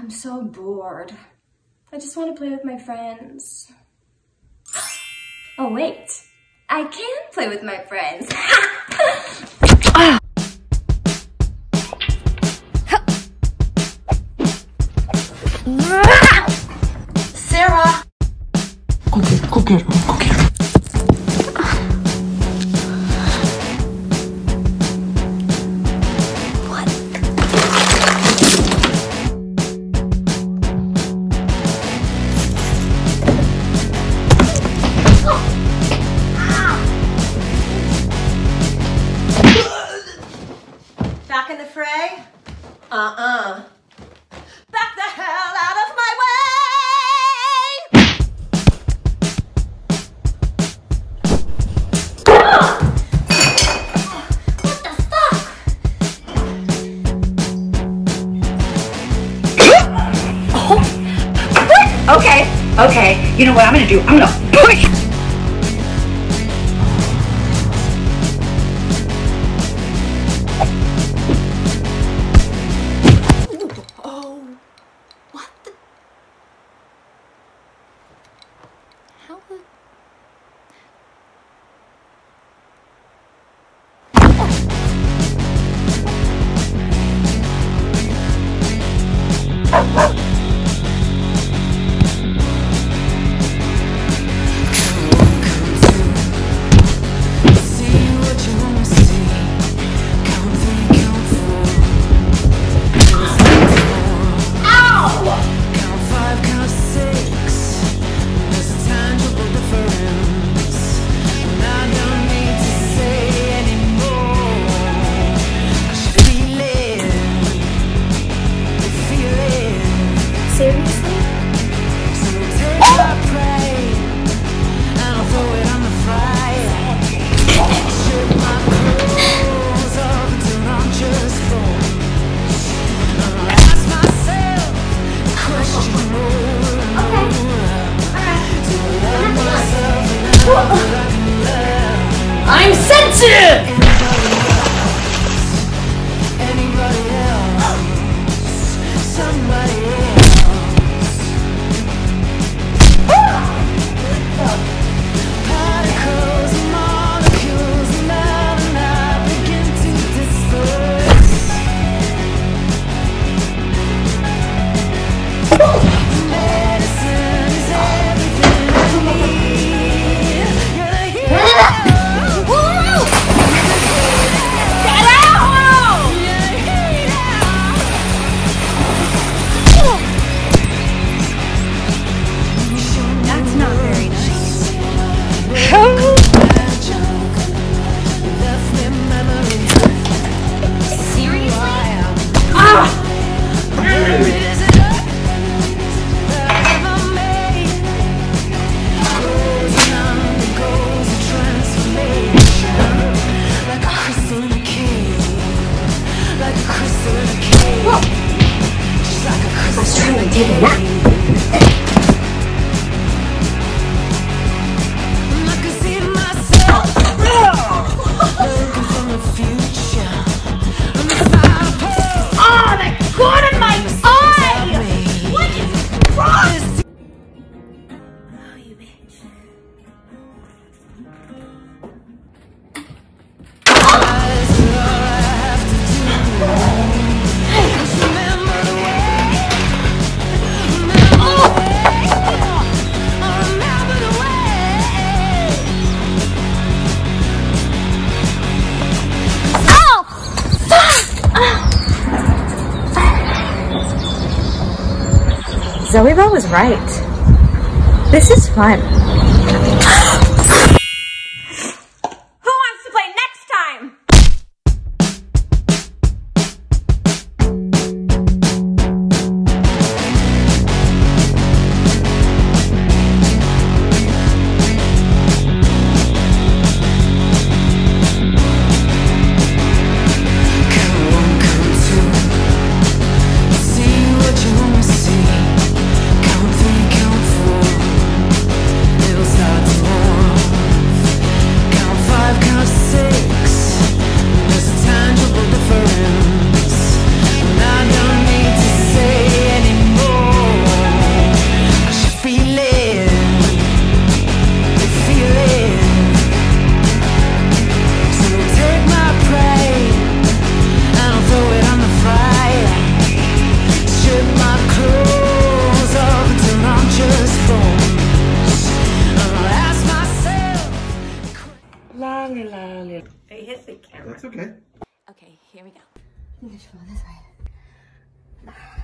I'm so bored. I just want to play with my friends. Oh wait, I can play with my friends. Sarah! Go get, go get her, go get In the fray? Uh-uh. Back the hell out of my way! What the fuck? Oh. Okay, okay. You know what I'm gonna do? I'm gonna push. I'm 鸡腿辣 Zoe Bell was right. This is fun. It's okay. Okay, here we go. I think I should this way.